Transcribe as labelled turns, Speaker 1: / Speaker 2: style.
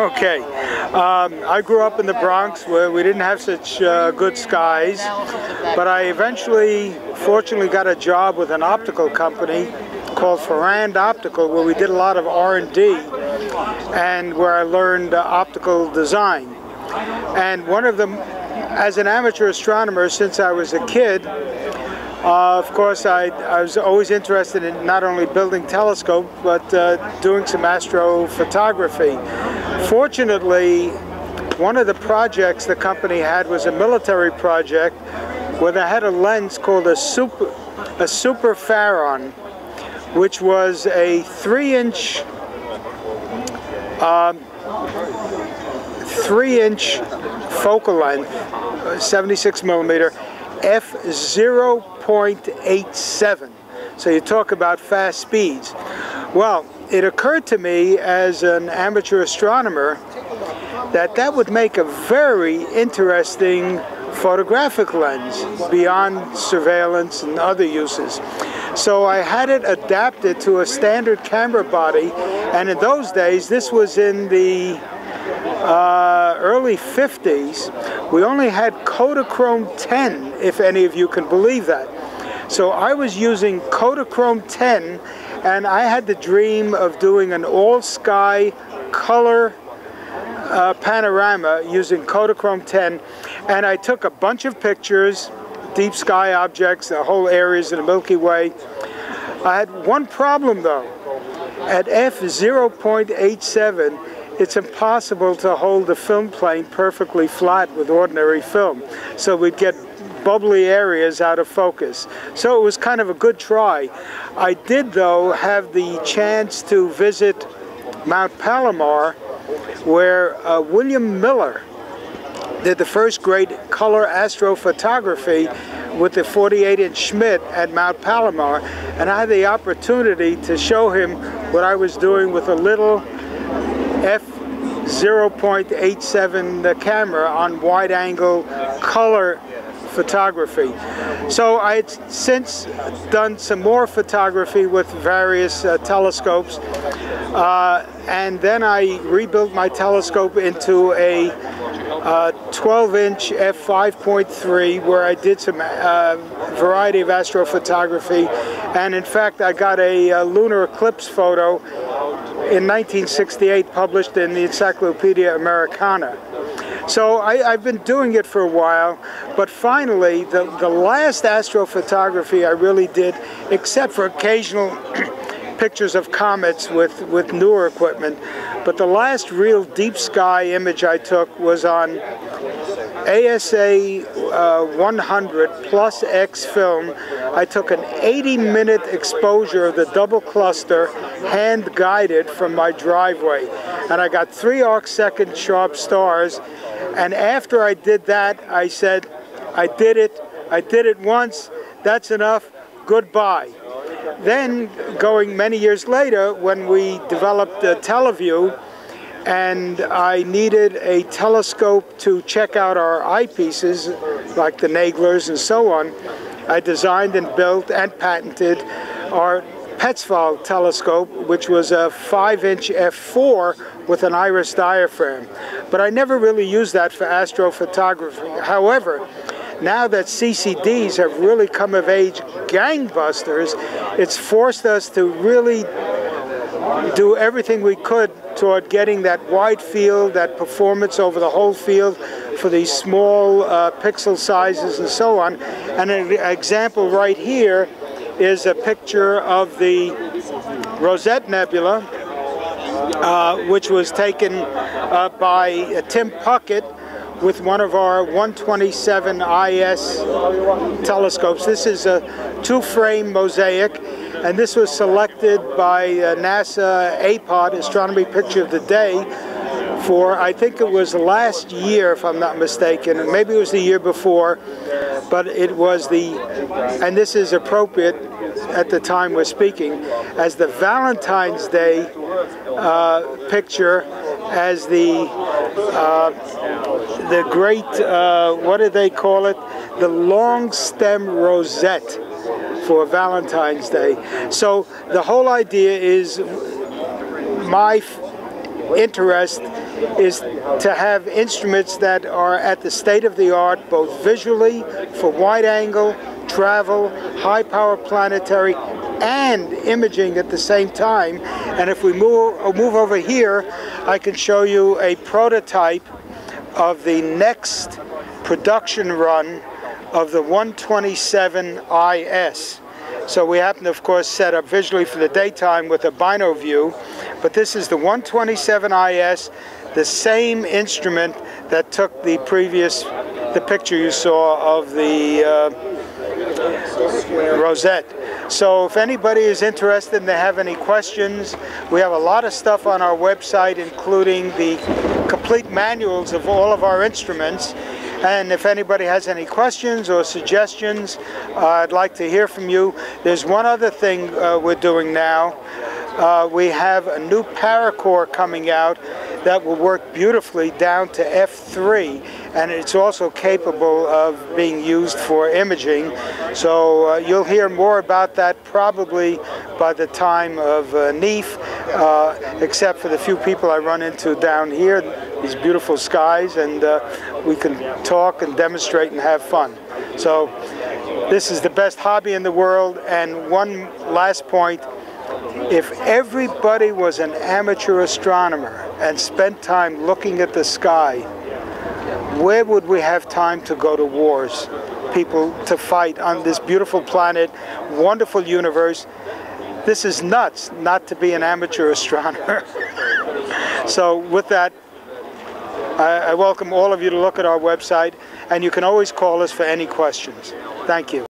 Speaker 1: Okay, um, I grew up in the Bronx where we didn't have such uh, good skies, but I eventually, fortunately, got a job with an optical company called Farrand Optical where we did a lot of R&D and where I learned uh, optical design. And one of them, as an amateur astronomer since I was a kid, uh, of course, I, I, was always interested in not only building telescopes, but uh, doing some astrophotography. Fortunately, one of the projects the company had was a military project where they had a lens called a super, a super Farron, which was a three-inch um, three-inch focal length, 76 millimeter, f0.87. So you talk about fast speeds. Well, it occurred to me as an amateur astronomer that that would make a very interesting photographic lens beyond surveillance and other uses. So I had it adapted to a standard camera body, and in those days, this was in the uh, early 50s, we only had Kodachrome 10, if any of you can believe that. So I was using Kodachrome 10, and I had the dream of doing an all-sky color uh, panorama using Kodachrome 10, and I took a bunch of pictures, deep sky objects, the whole areas in the Milky Way. I had one problem though. At f0.87, it's impossible to hold the film plane perfectly flat with ordinary film. So we'd get bubbly areas out of focus. So it was kind of a good try. I did, though, have the chance to visit Mount Palomar, where uh, William Miller did the first great color astrophotography with the 48-inch Schmidt at Mount Palomar, and I had the opportunity to show him what I was doing with a little f 0.87 camera on wide angle color photography. So I had since done some more photography with various uh, telescopes uh, and then I rebuilt my telescope into a 12-inch uh, f5.3 where I did some uh, variety of astrophotography and in fact I got a, a lunar eclipse photo in 1968 published in the Encyclopedia Americana. So I, have been doing it for a while, but finally, the, the last astrophotography I really did, except for occasional pictures of comets with, with newer equipment, but the last real deep sky image I took was on ASA uh, 100 plus X film. I took an 80 minute exposure of the double cluster hand guided from my driveway. And I got three arc second sharp stars. And after I did that, I said, I did it. I did it once. That's enough. Goodbye. Then, going many years later, when we developed the Televue, and I needed a telescope to check out our eyepieces, like the Naglers and so on. I designed and built and patented our Petzval telescope, which was a 5-inch f4 with an iris diaphragm. But I never really used that for astrophotography. However, now that CCDs have really come of age gangbusters, it's forced us to really do everything we could toward getting that wide field, that performance over the whole field for these small uh, pixel sizes and so on. And an example right here is a picture of the Rosette Nebula, uh, which was taken uh, by uh, Tim Puckett with one of our 127 IS telescopes. This is a two-frame mosaic and this was selected by uh, NASA APOD, Astronomy Picture of the Day, for I think it was last year, if I'm not mistaken, maybe it was the year before, but it was the, and this is appropriate at the time we're speaking, as the Valentine's Day uh, picture as the uh, the great uh, what do they call it? The long stem rosette for Valentine's Day. So the whole idea is my interest is to have instruments that are at the state of the art, both visually, for wide angle, travel, high power planetary, and imaging at the same time. And if we move, move over here, I can show you a prototype of the next production run of the 127 IS. So we happen to, of course, set up visually for the daytime with a Bino Vue, but this is the 127 IS, the same instrument that took the previous, the picture you saw of the uh, rosette. So if anybody is interested and they have any questions, we have a lot of stuff on our website, including the complete manuals of all of our instruments. And if anybody has any questions or suggestions, uh, I'd like to hear from you. There's one other thing uh, we're doing now. Uh, we have a new Paracorr coming out that will work beautifully down to F3 and it's also capable of being used for imaging. So uh, you'll hear more about that probably by the time of uh, NEAF, uh, except for the few people I run into down here, these beautiful skies, and uh, we can talk and demonstrate and have fun. So this is the best hobby in the world, and one last point, if everybody was an amateur astronomer and spent time looking at the sky, where would we have time to go to wars? People to fight on this beautiful planet, wonderful universe. This is nuts not to be an amateur astronomer. so with that, I, I welcome all of you to look at our website, and you can always call us for any questions. Thank you.